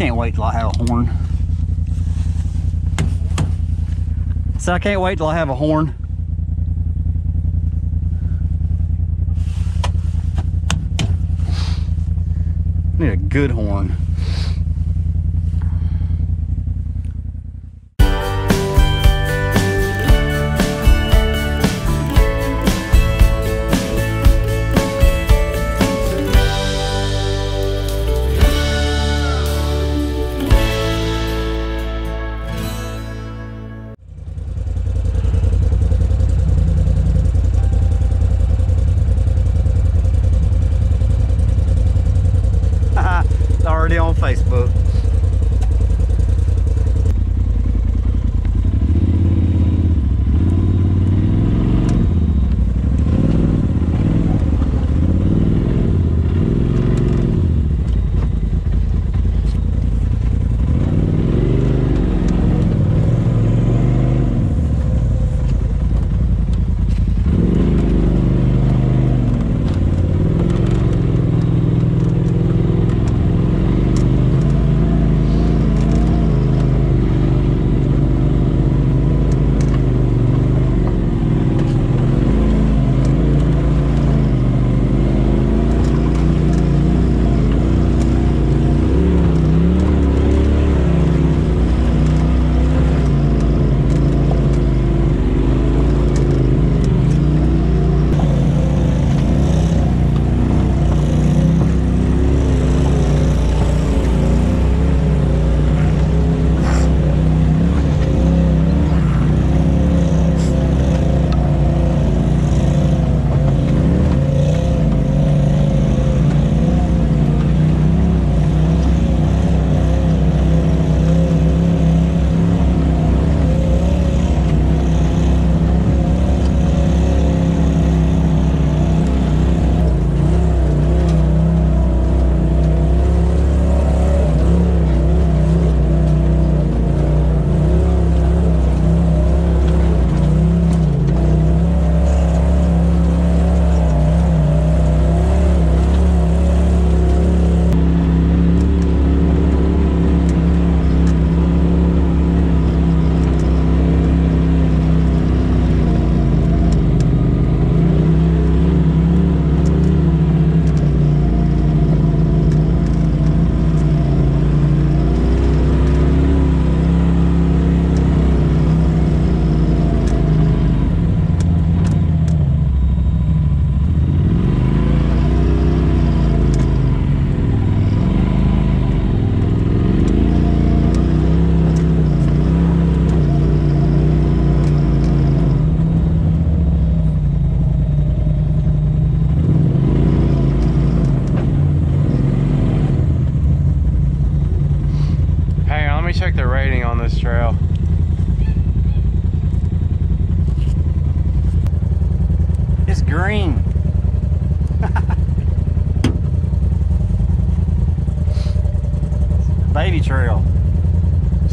can't wait till I have a horn. So I can't wait till I have a horn. Need a good horn.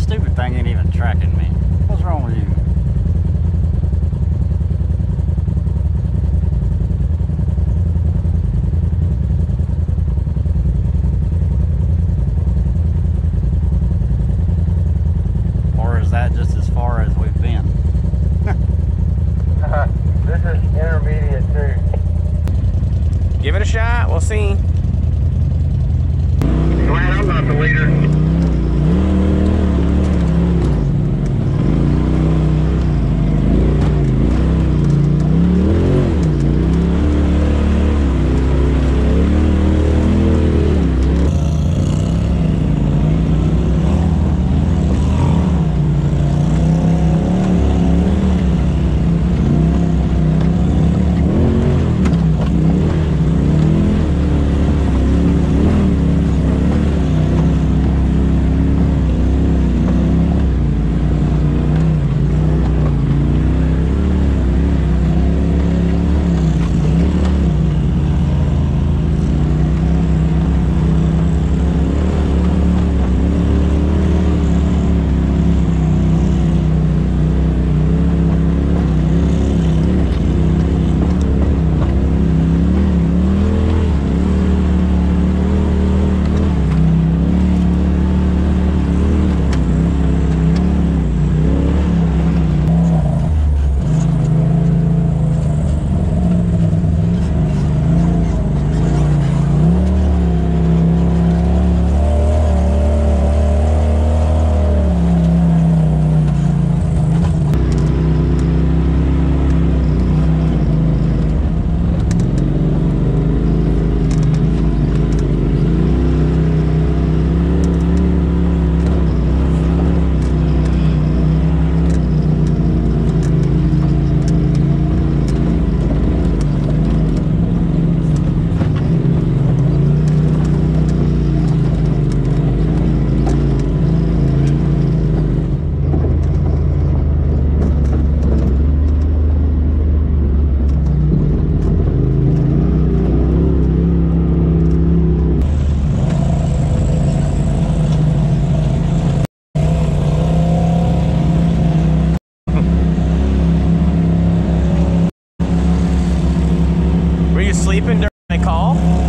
Stupid thing ain't even tracking me. What's wrong with you? Or is that just as far as we've been? this is intermediate too. Give it a shot, we'll see. 그.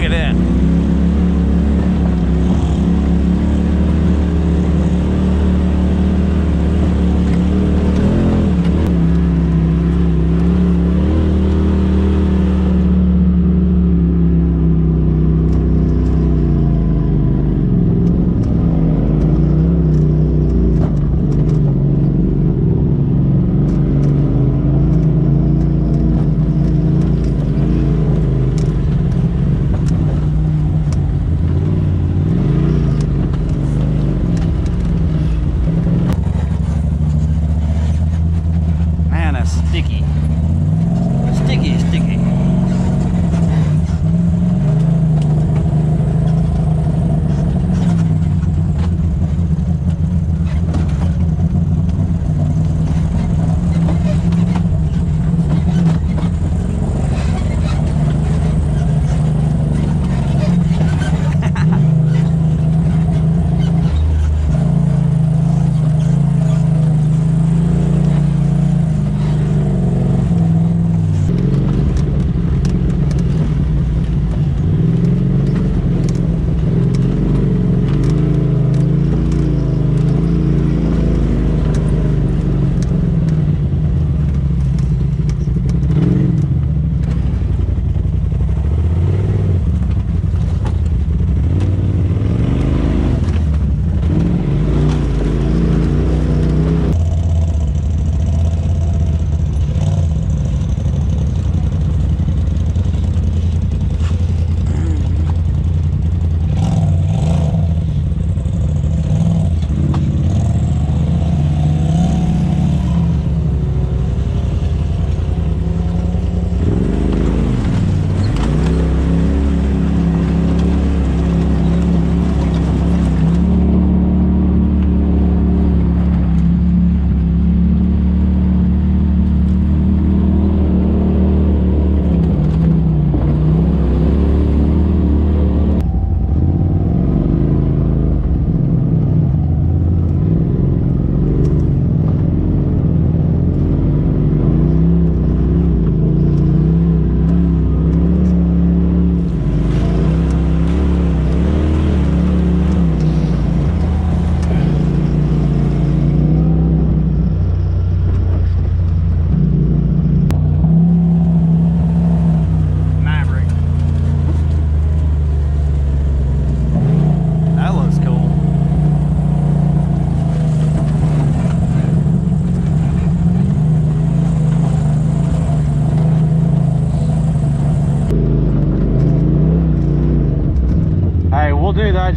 Look at that.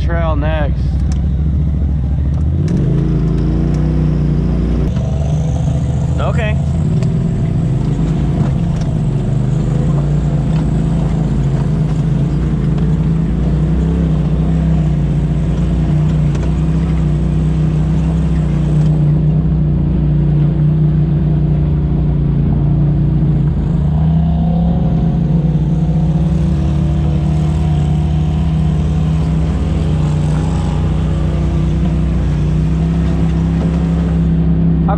Trail next. Okay. How